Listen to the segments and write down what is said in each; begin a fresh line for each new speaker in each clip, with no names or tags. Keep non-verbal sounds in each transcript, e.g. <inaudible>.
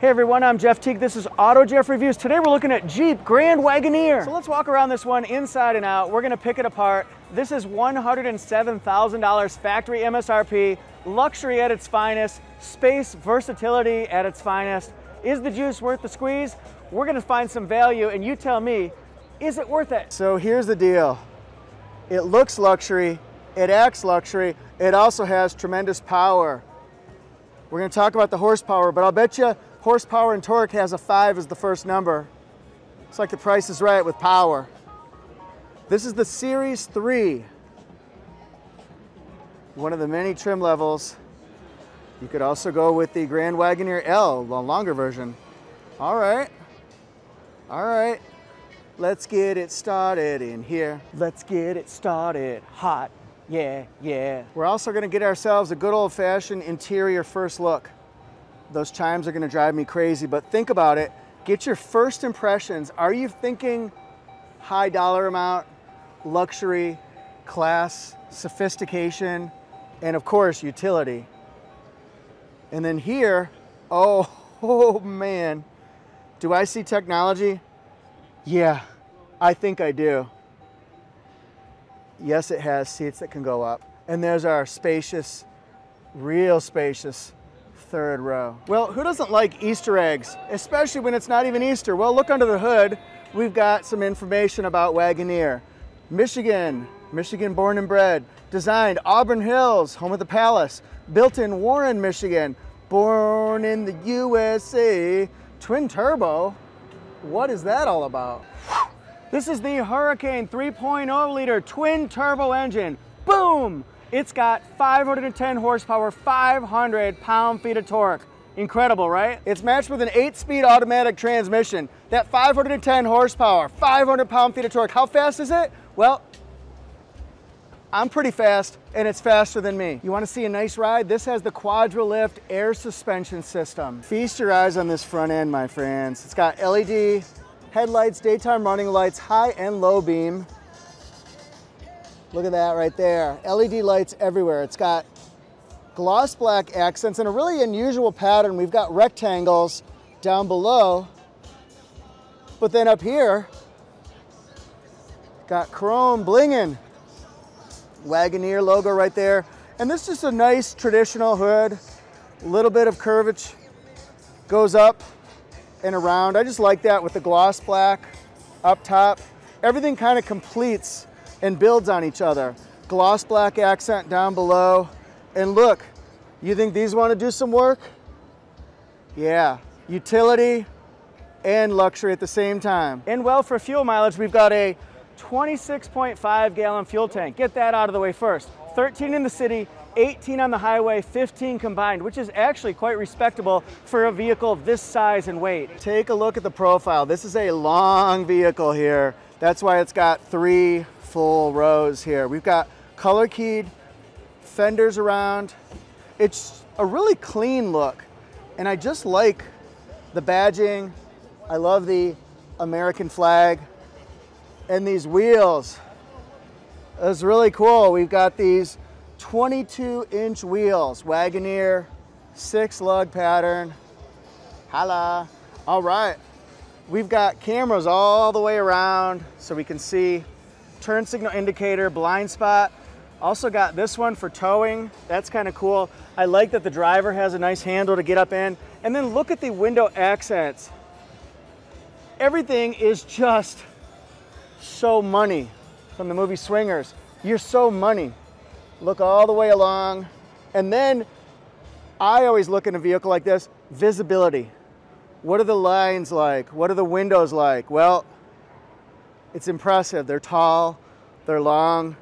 Hey everyone, I'm Jeff Teague. This is Auto Jeff Reviews. Today we're looking at Jeep Grand Wagoneer. So let's walk around this one inside and out. We're gonna pick it apart. This is $107,000 factory MSRP, luxury at its finest, space versatility at its finest. Is the juice worth the squeeze? We're gonna find some value and you tell me, is it worth it?
So here's the deal. It looks luxury, it acts luxury, it also has tremendous power. We're gonna talk about the horsepower, but I'll bet you horsepower and torque has a five as the first number. It's like the price is right with power. This is the Series 3. One of the many trim levels. You could also go with the Grand Wagoneer L, the longer version. All right, all right. Let's get it started in here.
Let's get it started hot. Yeah, yeah.
We're also gonna get ourselves a good old fashioned interior first look. Those chimes are gonna drive me crazy, but think about it. Get your first impressions. Are you thinking high dollar amount, luxury, class, sophistication, and of course, utility? And then here, oh, <laughs> oh man, do I see technology? Yeah, I think I do. Yes, it has seats that can go up. And there's our spacious, real spacious third row. Well, who doesn't like Easter eggs, especially when it's not even Easter? Well, look under the hood. We've got some information about Wagoneer. Michigan, Michigan born and bred. Designed Auburn Hills, home of the palace. Built in Warren, Michigan. Born in the USA. Twin turbo. What is that all about?
This is the Hurricane 3.0 liter twin turbo engine. Boom! It's got 510 horsepower, 500 pound-feet of torque. Incredible, right?
It's matched with an eight-speed automatic transmission. That 510 horsepower, 500 pound-feet of torque. How fast is it? Well, I'm pretty fast, and it's faster than me. You wanna see a nice ride? This has the Quadralift air suspension system. Feast your eyes on this front end, my friends. It's got LED headlights, daytime running lights, high and low beam. Look at that right there. LED lights everywhere. It's got gloss black accents and a really unusual pattern. We've got rectangles down below, but then up here, got chrome blinging. Wagoneer logo right there. And this is a nice traditional hood. A little bit of curvature goes up and around. I just like that with the gloss black up top. Everything kind of completes and builds on each other. Gloss black accent down below. And look, you think these want to do some work? Yeah, utility and luxury at the same time.
And well, for fuel mileage, we've got a 26.5 gallon fuel tank. Get that out of the way first. 13 in the city, 18 on the highway, 15 combined, which is actually quite respectable for a vehicle this size and weight.
Take a look at the profile. This is a long vehicle here. That's why it's got three full rows here. We've got color keyed fenders around. It's a really clean look. And I just like the badging. I love the American flag and these wheels. It's really cool. We've got these 22 inch wheels, Wagoneer, six lug pattern. Holla. All right. We've got cameras all the way around so we can see turn signal indicator, blind spot. Also got this one for towing. That's kind of cool. I like that the driver has a nice handle to get up in. And then look at the window accents. Everything is just so money from the movie Swingers. You're so money. Look all the way along. And then I always look in a vehicle like this, visibility. What are the lines like? What are the windows like? Well, it's impressive. They're tall, they're long,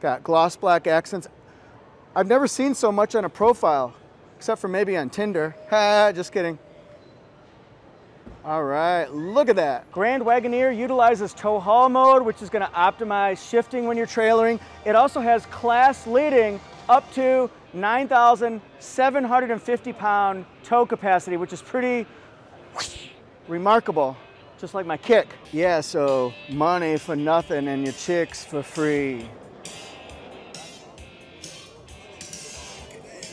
got gloss black accents. I've never seen so much on a profile, except for maybe on Tinder. Ha, <laughs> just kidding. All right, look at that.
Grand Wagoneer utilizes tow haul mode, which is gonna optimize shifting when you're trailering. It also has class leading up to 9,750 pound tow capacity, which is pretty remarkable just like my kick. Yeah, so money for nothing and your chicks for free.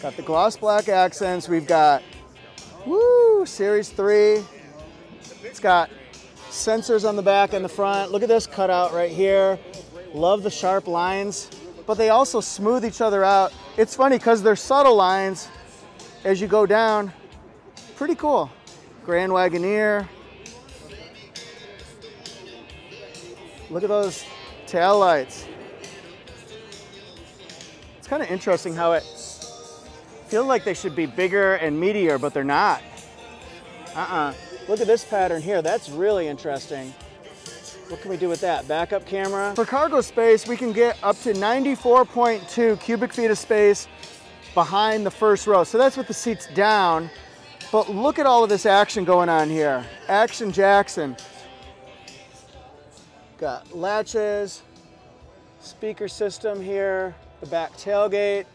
Got the gloss black accents. We've got, woo,
Series 3. It's got sensors on the back and the front. Look at this cutout right here. Love the sharp lines, but they also smooth each other out. It's funny because they're subtle lines as you go down. Pretty cool. Grand Wagoneer. Look at those tail lights. It's kind of interesting how it feels like they should be bigger and meatier, but they're not. Uh-uh. Look at this pattern here. That's really interesting. What can we do with that? Backup camera? For cargo space, we can get up to 94.2 cubic feet of space behind the first row. So that's with the seats down. But look at all of this action going on here. Action Jackson. Got latches, speaker system here, the back tailgate,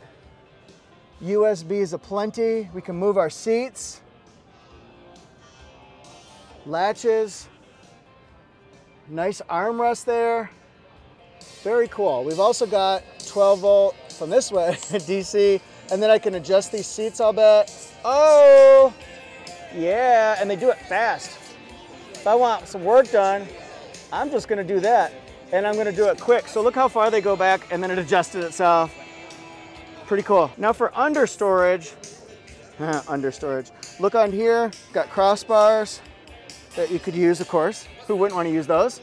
USBs aplenty. We can move our seats. Latches. Nice armrest there. Very cool. We've also got 12 volt from this way, <laughs> DC, and then I can adjust these seats, I'll bet. Oh, yeah, and they do it fast. If I want some work done, I'm just gonna do that, and I'm gonna do it quick. So look how far they go back, and then it adjusted itself. Pretty cool. Now for under storage, <laughs> under storage, look on here, got crossbars that you could use, of course. Who wouldn't want to use those?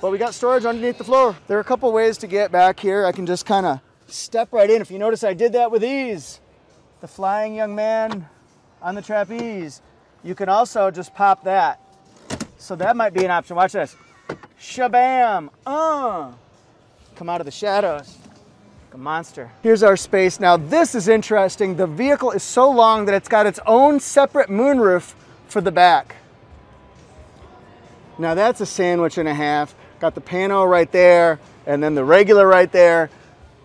But we got storage underneath the floor. There are a couple ways to get back here. I can just kind of step right in. If you notice, I did that with ease. The flying young man on the trapeze. You can also just pop that. So that might be an option. Watch this. Shabam. Uh. Come out of the shadows a monster. Here's our space. Now this is interesting. The vehicle is so long that it's got its own separate moonroof for the back. Now that's a sandwich and a half. Got the pano right there and then the regular right there.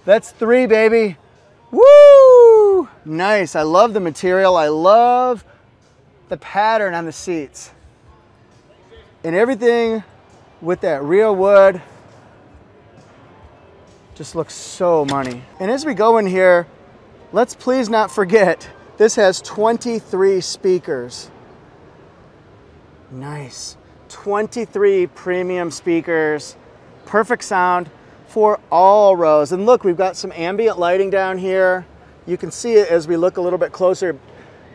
That's three, baby. Woo! Nice. I love the material. I love the pattern on the seats. And everything with that real wood just looks so money. And as we go in here, let's please not forget, this has 23 speakers. Nice. 23 premium speakers, perfect sound for all rows. And look, we've got some ambient lighting down here. You can see it as we look a little bit closer.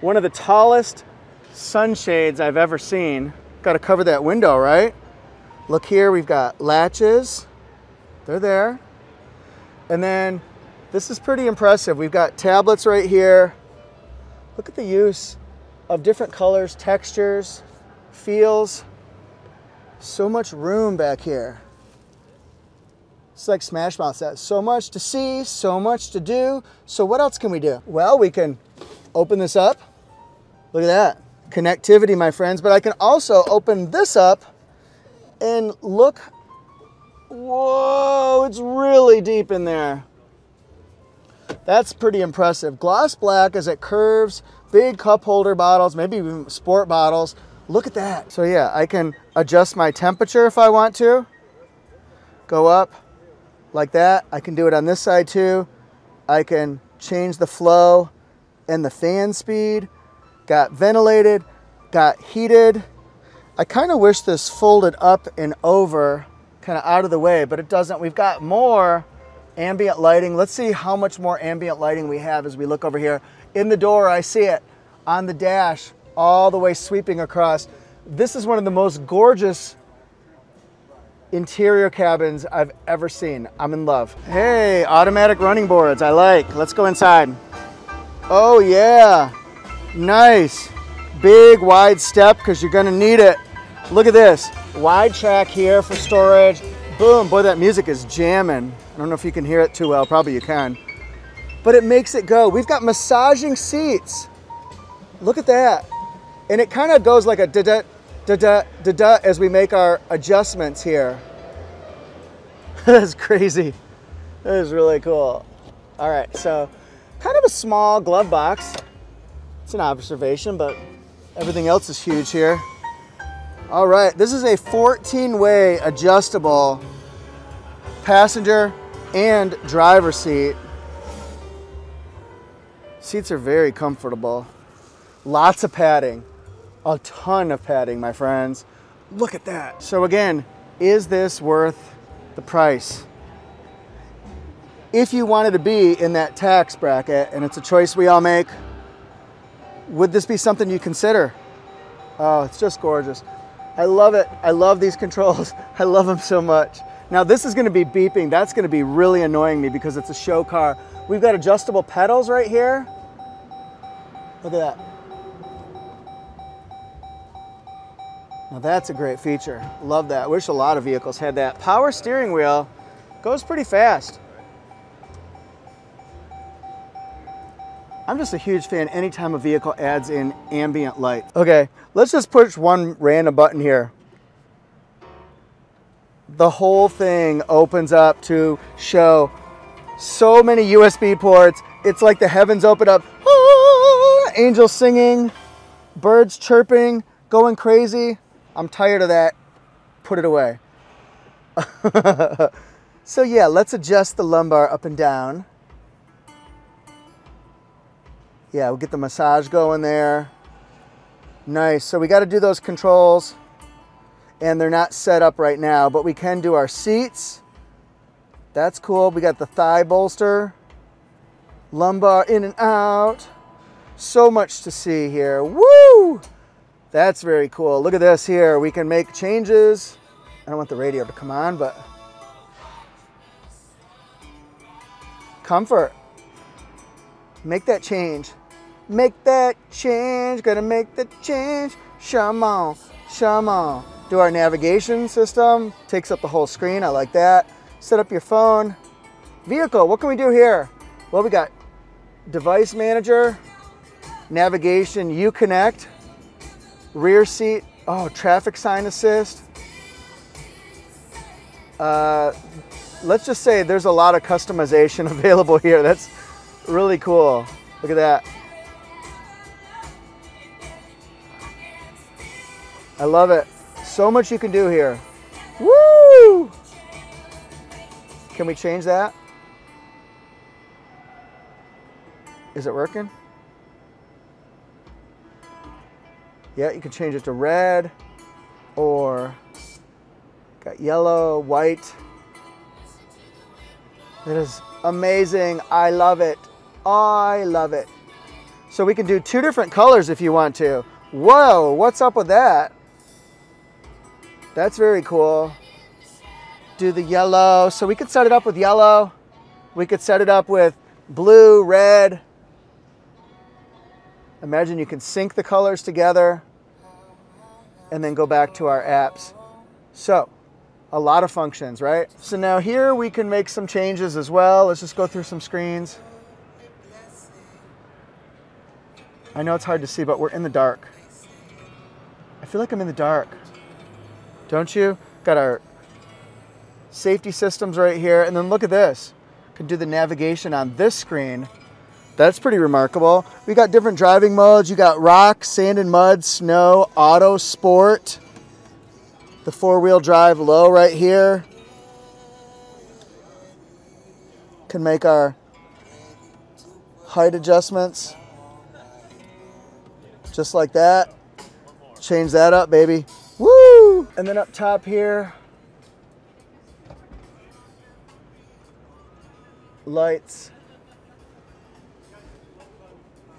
One of the tallest sunshades I've ever seen. Got to cover that window, right? Look here, we've got latches. They're there. And then this is pretty impressive. We've got tablets right here. Look at the use of different colors, textures, feels. So much room back here. It's like Smash Mouth says, so much to see, so much to do. So what else can we do? Well, we can open this up. Look at that. Connectivity, my friends. But I can also open this up and look Whoa, it's really deep in there. That's pretty impressive. Gloss black as it curves, big cup holder bottles, maybe even sport bottles. Look at that. So yeah, I can adjust my temperature if I want to. Go up like that. I can do it on this side too. I can change the flow and the fan speed. Got ventilated, got heated. I kind of wish this folded up and over kind of out of the way, but it doesn't. We've got more ambient lighting. Let's see how much more ambient lighting we have as we look over here. In the door, I see it. On the dash, all the way sweeping across. This is one of the most gorgeous interior cabins I've ever seen. I'm in love. Hey, automatic running boards, I like. Let's go inside. Oh yeah, nice. Big wide step because you're gonna need it. Look at this. Wide track here for storage. Boom, boy, that music is jamming. I don't know if you can hear it too well, probably you can. But it makes it go. We've got massaging seats. Look at that. And it kind of goes like a da-da, da-da, da-da as we make our adjustments here. <laughs> That's crazy. That is really cool. All right, so kind of a small glove box. It's an observation, but everything else is huge here. All right, this is a 14-way adjustable passenger and driver seat. Seats are very comfortable. Lots of padding. A ton of padding, my friends. Look at that. So again, is this worth the price? If you wanted to be in that tax bracket, and it's a choice we all make, would this be something you consider? Oh, it's just gorgeous. I love it. I love these <laughs> controls. I love them so much. Now this is gonna be beeping. That's gonna be really annoying me because it's a show car. We've got adjustable pedals right here. Look at that. Now that's a great feature. Love that. Wish a lot of vehicles had that. Power steering wheel goes pretty fast. I'm just a huge fan anytime a vehicle adds in ambient light. Okay, let's just push one random button here. The whole thing opens up to show so many USB ports. It's like the heavens open up. Ah, angels singing, birds chirping, going crazy. I'm tired of that. Put it away. <laughs> so yeah, let's adjust the lumbar up and down. Yeah, we'll get the massage going there. Nice. So we got to do those controls and they're not set up right now, but we can do our seats. That's cool. We got the thigh bolster, lumbar in and out. So much to see here. Woo! That's very cool. Look at this here. We can make changes. I don't want the radio to come on, but comfort. Make that change. Make that change, gotta make the change. Shaman, shaman. Do our navigation system, takes up the whole screen, I like that. Set up your phone. Vehicle, what can we do here? Well, we got device manager, navigation, Uconnect, rear seat, oh, traffic sign assist. Uh, let's just say there's a lot of customization <laughs> available here. That's really cool. Look at that. I love it. So much you can do here. Woo! Can we change that? Is it working? Yeah, you can change it to red or got yellow, white. It is amazing. I love it. I love it. So we can do two different colors if you want to. Whoa, what's up with that? That's very cool. Do the yellow. So we could set it up with yellow. We could set it up with blue, red. Imagine you can sync the colors together and then go back to our apps. So a lot of functions, right? So now here we can make some changes as well. Let's just go through some screens. I know it's hard to see, but we're in the dark. I feel like I'm in the dark don't you? Got our safety systems right here. And then look at this. Can do the navigation on this screen. That's pretty remarkable. We got different driving modes. You got rock, sand and mud, snow, auto, sport. The four-wheel drive low right here. Can make our height adjustments. Just like that. Change that up, baby. Woo! And then up top here, lights,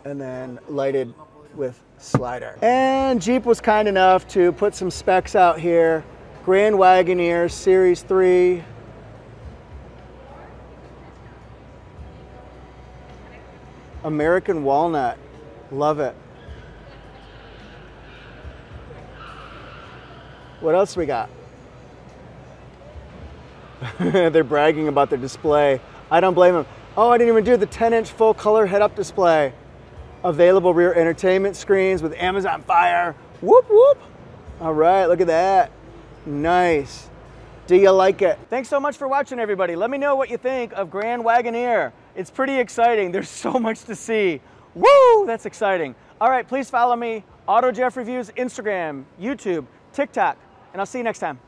and then lighted with slider. And Jeep was kind enough to put some specs out here. Grand Wagoneer Series 3. American Walnut. Love it. What else we got? <laughs> They're bragging about their display. I don't blame them. Oh, I didn't even do the 10 inch full color head up display. Available rear entertainment screens with Amazon Fire. Whoop, whoop. All right, look at that. Nice. Do you like it? Thanks so much for watching, everybody. Let me know what you think of Grand Wagoneer. It's pretty exciting. There's <laughs> so much to see. Woo, that's exciting. All right, please follow me, Auto Jeff Reviews, Instagram, YouTube, TikTok, and I'll see you next time.